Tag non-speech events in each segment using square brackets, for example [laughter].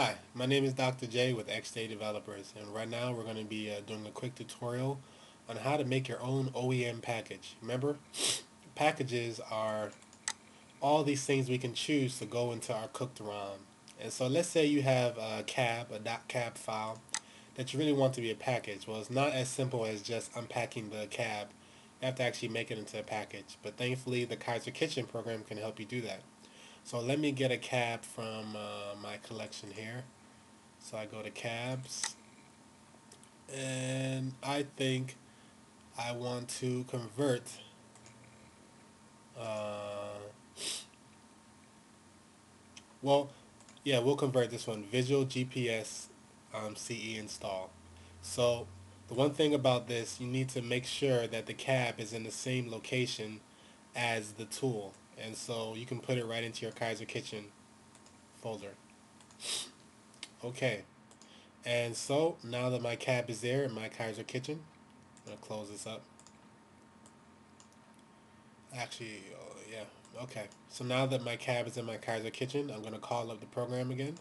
Hi, my name is Dr. J with XDA Developers and right now we're going to be uh, doing a quick tutorial on how to make your own OEM package. Remember, [sniffs] packages are all these things we can choose to go into our cooked ROM. And so let's say you have a cab, a .cab file that you really want to be a package. Well, it's not as simple as just unpacking the cab. You have to actually make it into a package. But thankfully, the Kaiser Kitchen program can help you do that. So let me get a cab from uh, my collection here. So I go to cabs and I think I want to convert uh, well yeah we'll convert this one. Visual GPS um, CE install. So the one thing about this you need to make sure that the cab is in the same location as the tool and so you can put it right into your Kaiser Kitchen folder. Okay, and so now that my cab is there in my Kaiser Kitchen, I'm to close this up. Actually, oh, yeah, okay. So now that my cab is in my Kaiser Kitchen, I'm going to call up the program again.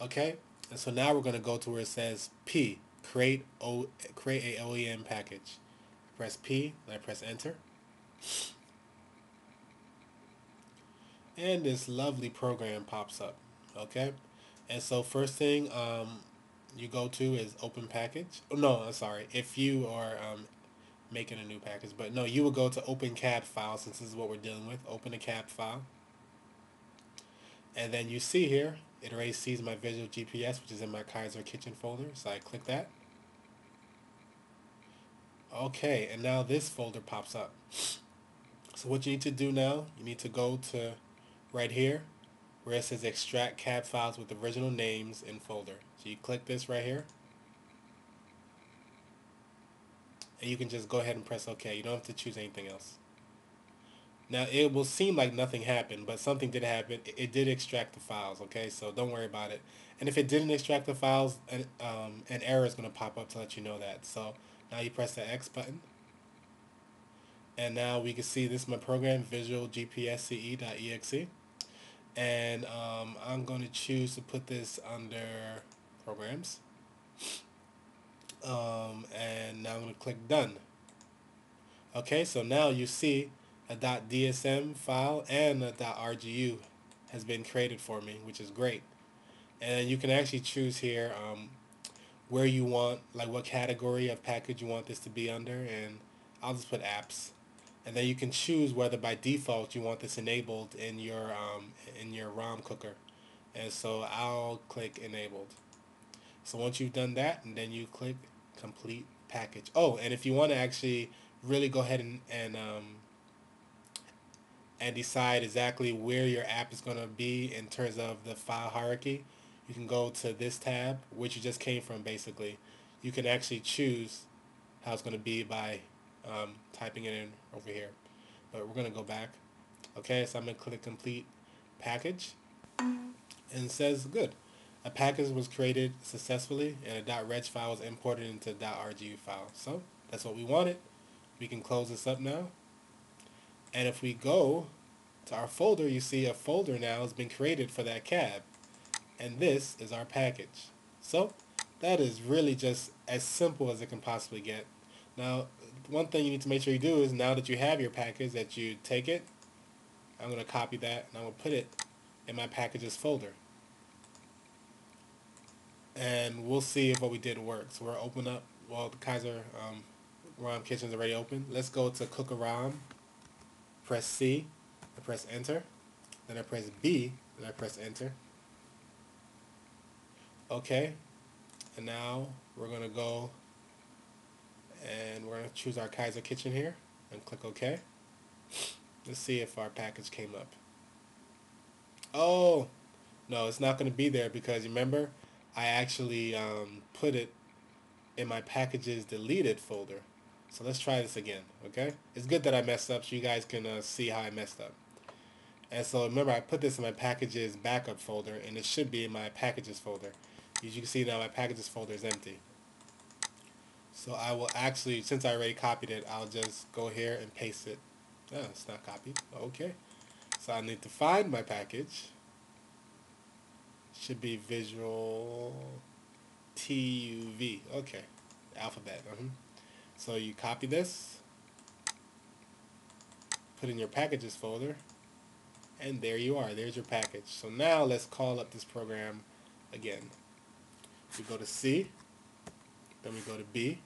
Okay, and so now we're going to go to where it says P, create, o, create a OEM package. Press P, and I press enter. And this lovely program pops up okay? And so first thing um, you go to is open package. Oh, no I'm sorry. If you are um, making a new package but no you will go to open cab file since this is what we're dealing with. Open a cab file. And then you see here it already sees my visual GPS which is in my Kaiser kitchen folder. So I click that. Okay and now this folder pops up. So what you need to do now you need to go to right here where it says extract cab files with original names in folder. So you click this right here. And you can just go ahead and press OK. You don't have to choose anything else. Now it will seem like nothing happened, but something did happen. It did extract the files, okay? So don't worry about it. And if it didn't extract the files, an, um, an error is going to pop up to let you know that. So now you press the X button. And now we can see this is my program, Visual GPSCE.exe and um, I'm going to choose to put this under programs. Um, and now I'm going to click done. Okay so now you see a .dsm file and a .rgu has been created for me which is great. And you can actually choose here um, where you want like what category of package you want this to be under and I'll just put apps and then you can choose whether by default you want this enabled in your um, in your ROM cooker. And so I'll click enabled. So once you've done that and then you click complete package. Oh and if you want to actually really go ahead and and, um, and decide exactly where your app is going to be in terms of the file hierarchy you can go to this tab which you just came from basically. You can actually choose how it's going to be by um, typing it in over here. But we're going to go back. Okay, so I'm going to click complete package. And says, good. A package was created successfully and a dot .reg file was imported into .rgu file. So that's what we wanted. We can close this up now. And if we go to our folder, you see a folder now has been created for that cab. And this is our package. So that is really just as simple as it can possibly get. Now, one thing you need to make sure you do is now that you have your package that you take it, I'm going to copy that and I'm going to put it in my packages folder. And we'll see if what we did works. So we're open up, well the Kaiser um, ROM Kitchen is already open. Let's go to Cook a ROM, press C, I press enter, then I press B, then I press enter. Okay, and now we're going to go and we're going to choose our Kaiser Kitchen here and click OK. Let's see if our package came up. Oh, no, it's not going to be there because remember, I actually um, put it in my packages deleted folder. So let's try this again, okay? It's good that I messed up so you guys can uh, see how I messed up. And so remember, I put this in my packages backup folder, and it should be in my packages folder. As you can see now, my packages folder is empty. So I will actually, since I already copied it, I'll just go here and paste it. Oh, it's not copied. Okay. So I need to find my package. should be Visual TUV. Okay, alphabet. Uh-huh. So you copy this, put in your packages folder, and there you are. There's your package. So now let's call up this program again. We go to C, then we go to B.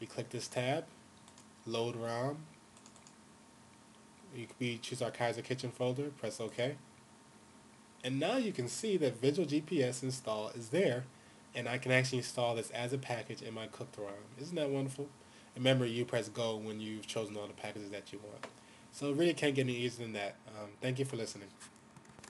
We click this tab, load ROM. We choose our Kaiser Kitchen folder, press OK. And now you can see that Visual GPS install is there, and I can actually install this as a package in my cooked ROM. Isn't that wonderful? Remember, you press go when you've chosen all the packages that you want. So it really can't get any easier than that. Um, thank you for listening.